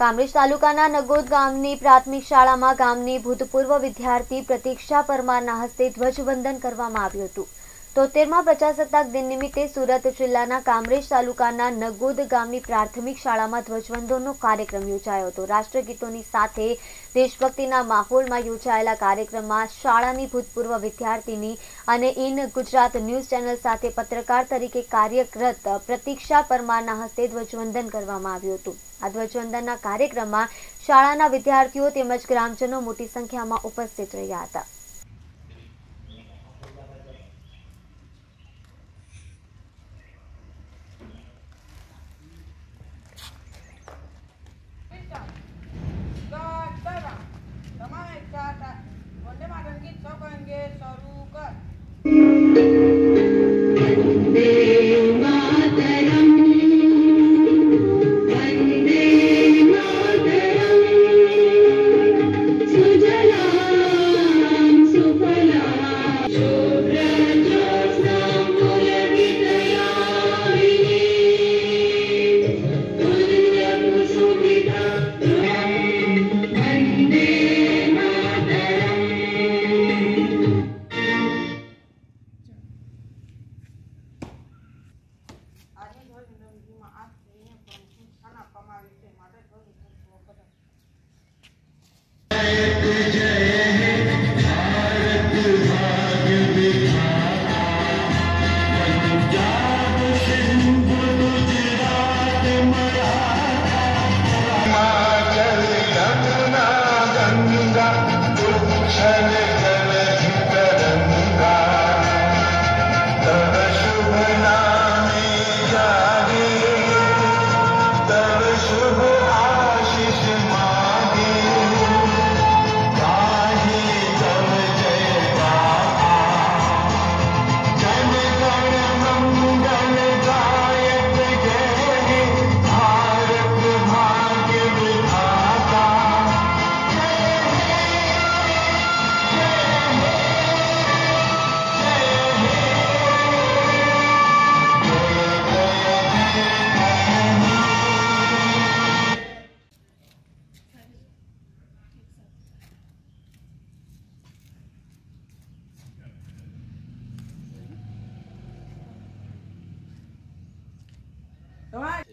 કામરેજ તાલુકાના નગોદ ગામની પ્રાથમિક શાળામાં ગામની ભૂતપૂર્વ વિદ્યાર્થી પ્રતીક્ષા પરમારના હસ્તે ધ્વજવંદન કરવામાં આવ્યું હતું. તોતેરમાં પ્રજાસત્તાક દિન નિમિત્તે સુરત જિલ્લાના કામરેજ તાલુકાના નગોદ ગામની પ્રાથમિક શાળામાં ધ્વજવંદનનો કાર્યક્રમ યોજાયો હતો. રાષ્ટ્રગીતોની સાથે દેશભક્તિના માહોલમાં યોજાયેલા કાર્યક્રમમાં શાળાની ભૂતપૂર્વ વિદ્યાર્થીની અને ઇન ગુજરાત ન્યૂઝ ચેનલ સાથે પત્રકાર તરીકે કાર્યરત પ્રતીક્ષા પરમારના હસ્તે ધ્વજવંદન કરવામાં આવ્યું હતું. આ ધ્વજવંદનના કાર્યક્રમમાં શાળાના વિદ્યાર્થીઓ તેમજ ગ્રામજનો મોટી સંખ્યામાં ઉપસ્થિત રહ્યા હતા. ધ્વજવંદનમાં આ સ્ત્રીને પ્રમુખ આપવામાં આવ્યું છે Давай.